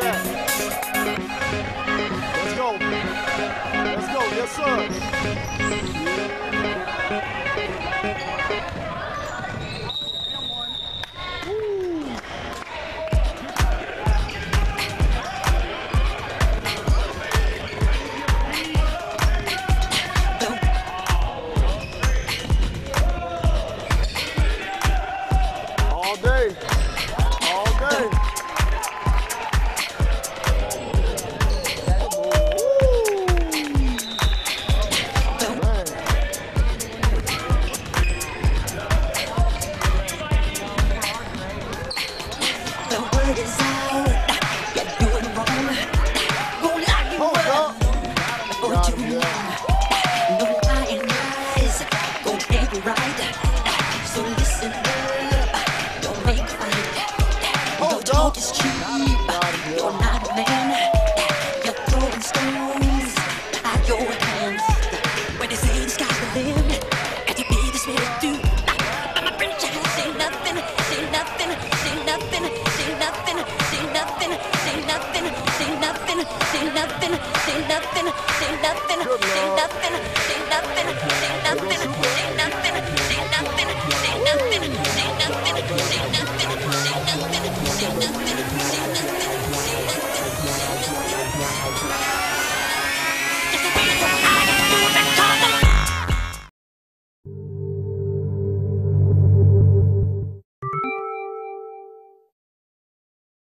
Let's go. Let's go. Yes, sir. So listen